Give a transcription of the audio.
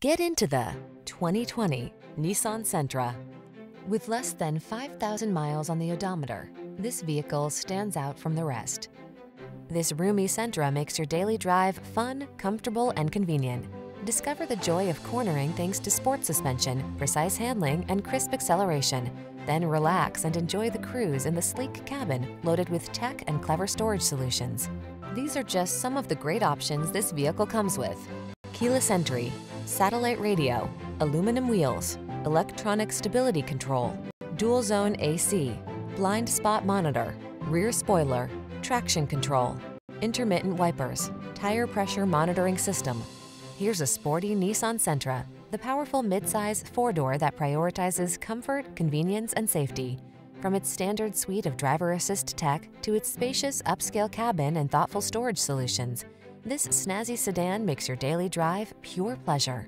Get into the 2020 Nissan Sentra. With less than 5,000 miles on the odometer, this vehicle stands out from the rest. This roomy Sentra makes your daily drive fun, comfortable, and convenient. Discover the joy of cornering thanks to sport suspension, precise handling, and crisp acceleration. Then relax and enjoy the cruise in the sleek cabin loaded with tech and clever storage solutions. These are just some of the great options this vehicle comes with. Keyless entry, satellite radio, aluminum wheels, electronic stability control, dual zone AC, blind spot monitor, rear spoiler, traction control, intermittent wipers, tire pressure monitoring system. Here's a sporty Nissan Sentra, the powerful midsize four-door that prioritizes comfort, convenience, and safety. From its standard suite of driver assist tech to its spacious upscale cabin and thoughtful storage solutions, this snazzy sedan makes your daily drive pure pleasure.